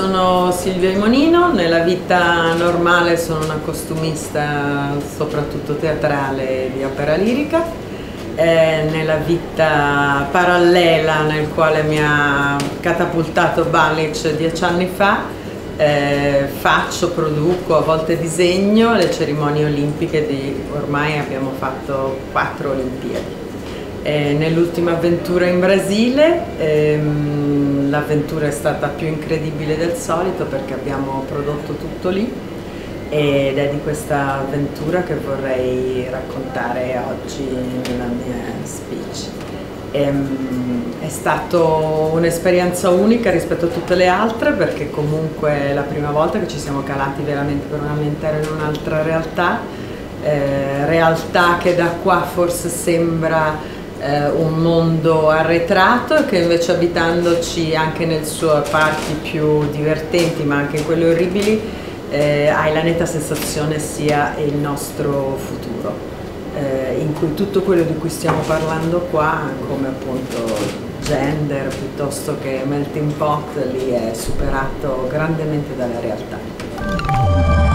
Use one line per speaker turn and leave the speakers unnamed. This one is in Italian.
sono Silvia Imonino, nella vita normale sono una costumista soprattutto teatrale di opera lirica, eh, nella vita parallela nel quale mi ha catapultato Balic dieci anni fa eh, faccio, produco, a volte disegno le cerimonie olimpiche di ormai abbiamo fatto quattro Olimpiadi. Eh, nell'ultima avventura in Brasile ehm, l'avventura è stata più incredibile del solito perché abbiamo prodotto tutto lì ed è di questa avventura che vorrei raccontare oggi nella mia speech. Ehm, è stata un'esperienza unica rispetto a tutte le altre perché comunque è la prima volta che ci siamo calati veramente per una mentera in un'altra realtà, eh, realtà che da qua forse sembra eh, un mondo arretrato e che invece abitandoci anche nelle sue parti più divertenti ma anche in quelle orribili eh, hai la netta sensazione sia il nostro futuro eh, in cui tutto quello di cui stiamo parlando qua come appunto gender piuttosto che melting pot lì è superato grandemente dalla realtà.